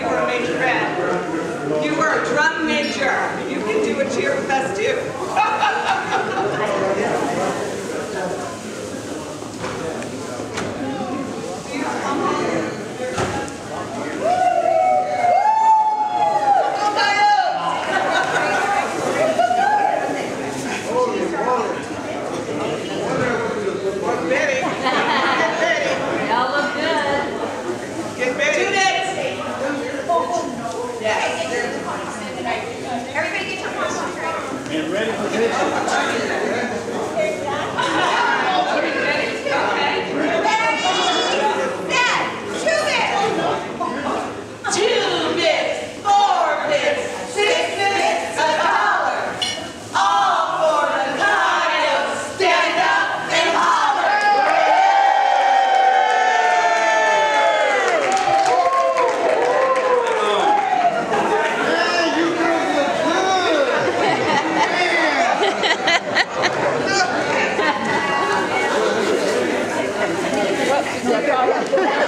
you were a major red. You were a drum major. You can do a cheer with us too. and ready for pitching. Yeah.